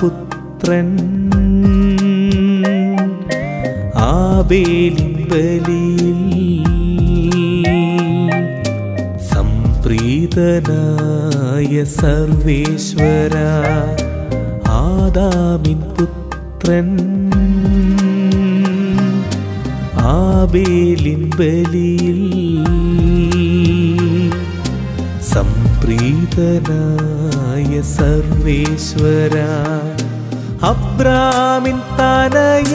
പുത്രൻ. ആബേലിൻ ബലിയിൽ സംപ്രീതനായ സർവേശ്വര ആദാമിൻ പുത്രൻ. ആബേലിൻ ബലിയിൽ സംപ്രീതനായ സർവേശ്വര അബ്രാമിൻ തനയ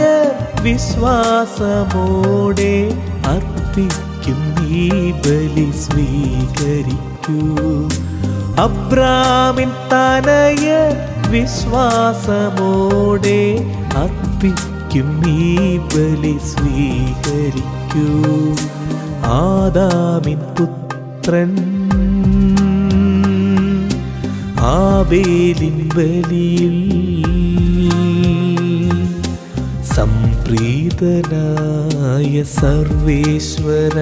വിശ്വാസമോടെ അർപ്പിക്കും ഈ ബലി സ്വീകരിക്കൂ. അബ്രാമിൻ തനയ വിശ്വാസമോടെ അർപ്പിക്കും ഈ ബലി സ്വീകരിക്കൂ. ആദാമിൻ പുത്രൻ ആബേലിൻ ബലിയിൽ സംപ്രീതനായ സർവേശ്വര.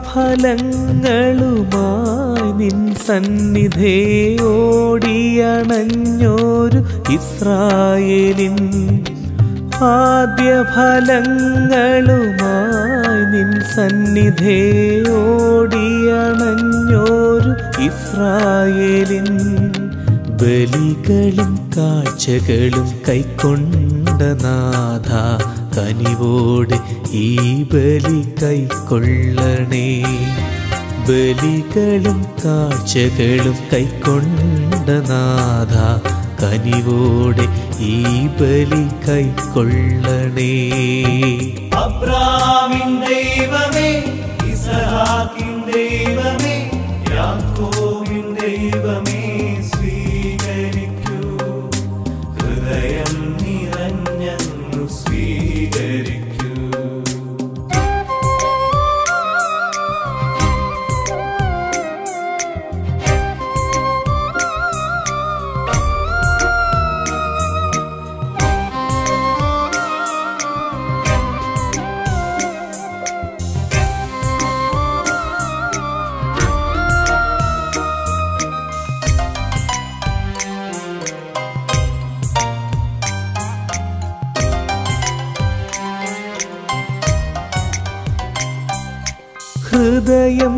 ആദ്യഫലങ്ങളുമായി നിൻ സന്നിധേ ഓടിയണഞ്ഞോരു ഇസ്രായേലിൻ ആദ്യഫലങ്ങളുമായി നിൻ സന്നിധേ ഓടിയണഞ്ഞോരു ഇസ്രായേലിൻ ബലികളും കാഴ്ചകളും കൈക്കൊണ്ട നാഥ കനിവോടെ ഈ ബലി കൈക്കൊള്ളണേ. ബലികളും കാഴ്ചകളും കൈക്കൊണ്ട നാഥ കനിവോടെ ഈ ബലി കൈക്കൊള്ളണേ. അബ്രാമിൻ ദൈവമേ ഹൃദയം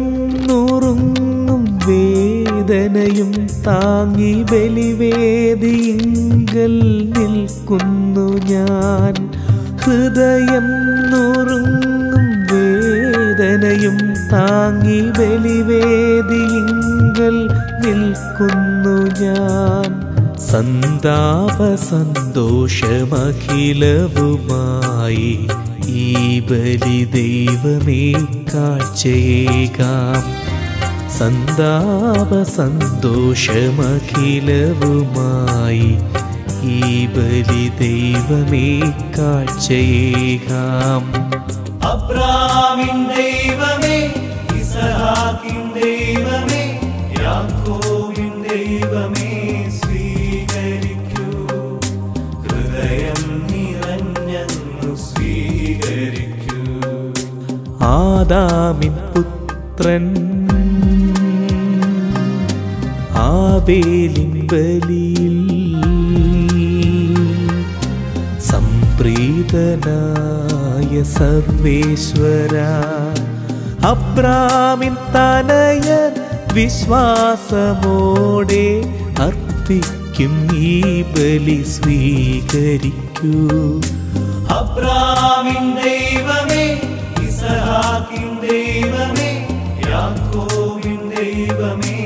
നുറുങ്ങും വേദനയും താങ്ങി ബലിവേദിയിങ്കൽ നിൽക്കുന്നു ഞാൻ. ഹൃദയം നുറുങ്ങും വേദനയും താങ്ങി ബലിവേദിയിങ്കൽ നിൽക്കുന്നു ഞാൻ. സന്താപ സന്തോഷമഖിലവുമായി ഈ ബലി ദൈവമേ കാഴ്ചയേകാം സന്താപ സന്തോഷമഖിലവുമായി ഈ ബലി ദൈവമേ കാഴ്ചയേകാം അബ്രാമിൻ ദൈവമേ ഇസഹാക്കിൻ ദൈവമേ യാക്കോബിൻ ആദാമിൻ പുത്രൻ ആവേലിൻ ബലിയിൽ സംപ്രീതനായ സർവേശ്വര. അബ്രാമിൻ തനയ വിശ്വാസമോടെ അർപ്പിക്കും ഈ ബലി സ്വീകരിക്കൂ. അബ്രാമിൻ ദൈവമേ ഇസഹാക്കിൻ ദൈവമേ യാക്കോവിൻ ദൈവമേ.